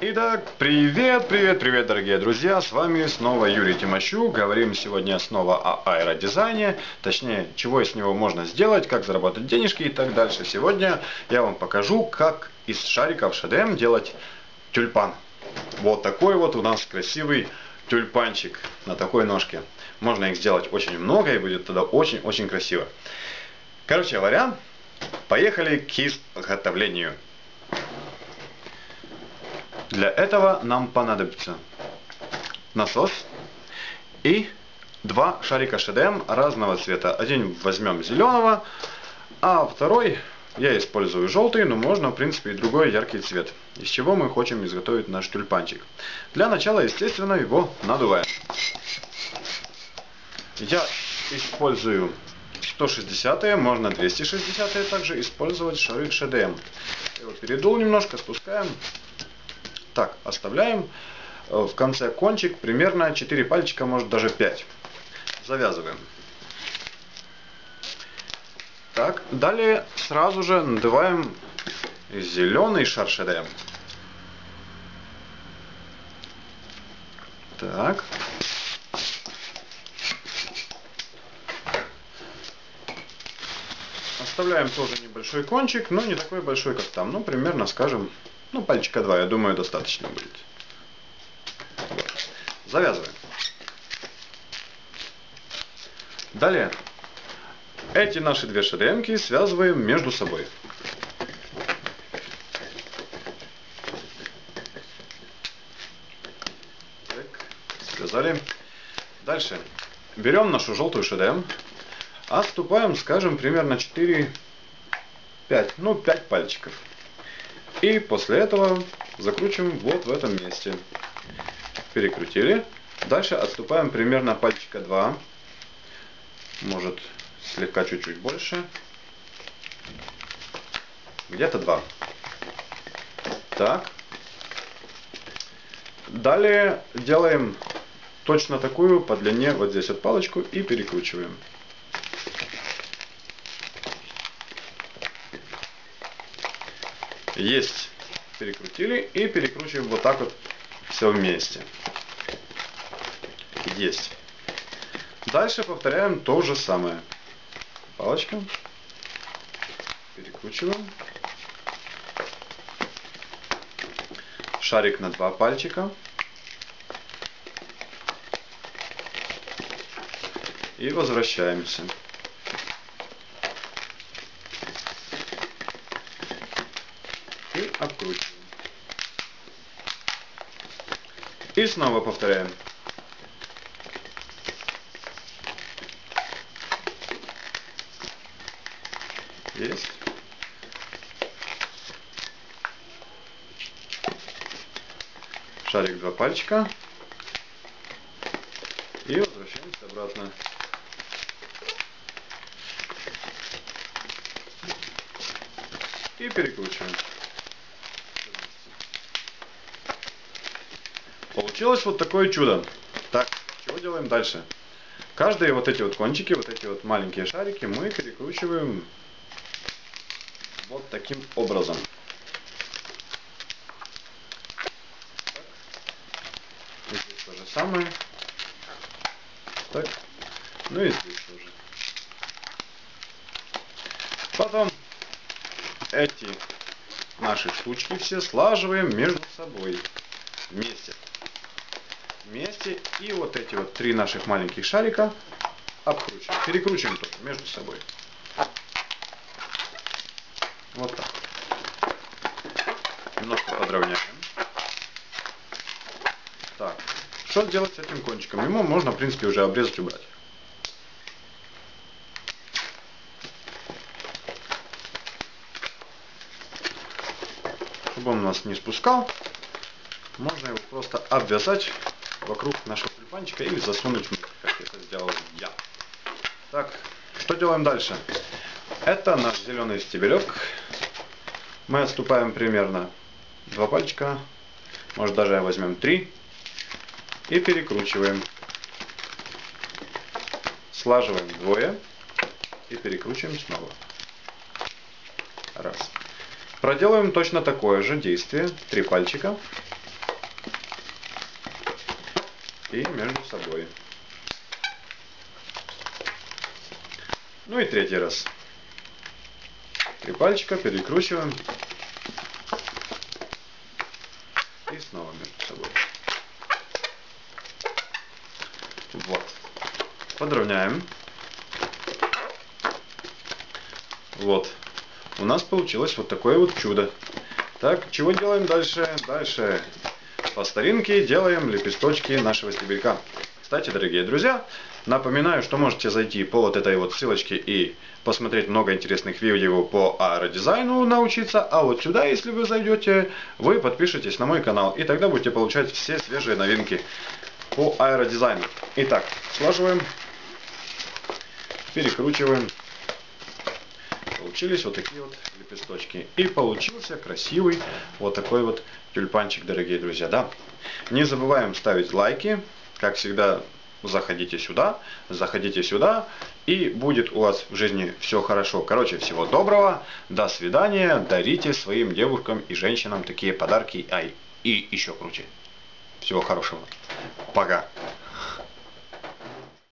Итак, привет, привет, привет, дорогие друзья, с вами снова Юрий Тимощук. Говорим сегодня снова о аэродизайне, точнее, чего из него можно сделать, как заработать денежки и так дальше. Сегодня я вам покажу, как из шариков ШДМ делать тюльпан. Вот такой вот у нас красивый тюльпанчик на такой ножке. Можно их сделать очень много и будет тогда очень-очень красиво. Короче говоря, поехали к изготовлению. Для этого нам понадобится насос и два шарика ШДМ разного цвета. Один возьмем зеленого, а второй я использую желтый, но можно в принципе и другой яркий цвет. Из чего мы хотим изготовить наш тюльпанчик. Для начала, естественно, его надуваем. Я использую 160 можно 260 также использовать шарик ШДМ. Его передул немножко, спускаем так, оставляем. Э, в конце кончик примерно 4 пальчика, может даже 5. Завязываем. Так, далее сразу же надеваем зеленый шар ШДМ. Так. Оставляем тоже небольшой кончик, но не такой большой, как там. Ну, примерно, скажем, ну, пальчика два, я думаю, достаточно будет. Вот. Завязываем. Далее. Эти наши две шеремки связываем между собой. Так, связали. Дальше. Берем нашу желтую шедем, отступаем, скажем, примерно 4-5, ну 5 пальчиков. И после этого закручиваем вот в этом месте. Перекрутили. Дальше отступаем примерно пальчика 2. Может слегка чуть-чуть больше. Где-то 2. Так. Далее делаем точно такую по длине вот здесь вот палочку и перекручиваем. Есть. Перекрутили и перекручиваем вот так вот все вместе. Есть. Дальше повторяем то же самое. Палочка. Перекручиваем. Шарик на два пальчика. И возвращаемся. И обкручиваем. И снова повторяем. Есть. Шарик два пальчика. И возвращаемся обратно. И перекручиваем. Получилось вот такое чудо. Так, чего делаем дальше? Каждые вот эти вот кончики, вот эти вот маленькие шарики мы перекручиваем вот таким образом. Так. И здесь то же самое. Так. Ну и здесь тоже. Потом эти наши штучки все слаживаем между собой вместе вместе. И вот эти вот три наших маленьких шарика обкручиваем. Перекручиваем только между собой. Вот так. Немножко подровняем. Так. Что делать с этим кончиком? Ему можно, в принципе, уже обрезать, убрать. Чтобы он нас не спускал, можно его просто обвязать вокруг нашего тюльпанчика или засунуть внутрь, как это сделал я. Так, что делаем дальше? Это наш зеленый стебелек. Мы отступаем примерно два пальчика, может даже возьмем три, и перекручиваем. Слаживаем двое и перекручиваем снова. Раз. Проделаем точно такое же действие. Три пальчика. И между собой. Ну и третий раз. Три пальчика перекручиваем. И снова между собой. Вот. Подровняем. Вот. У нас получилось вот такое вот чудо. Так, чего делаем дальше? Дальше по старинке делаем лепесточки нашего стебелька. Кстати, дорогие друзья, напоминаю, что можете зайти по вот этой вот ссылочке и посмотреть много интересных видео по аэродизайну научиться. А вот сюда, если вы зайдете, вы подпишитесь на мой канал. И тогда будете получать все свежие новинки по аэродизайну. Итак, слаживаем, перекручиваем. Получились вот такие вот лепесточки. И получился красивый вот такой вот тюльпанчик, дорогие друзья. Да? Не забываем ставить лайки. Как всегда, заходите сюда, заходите сюда, и будет у вас в жизни все хорошо. Короче, всего доброго, до свидания, дарите своим девушкам и женщинам такие подарки, ай, и еще круче. Всего хорошего. Пока.